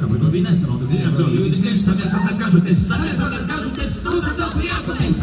какой глубины, но где я был? Люди здесь, совет, что скажут, здесь, совет, что скажут, здесь, что сказал Святый? с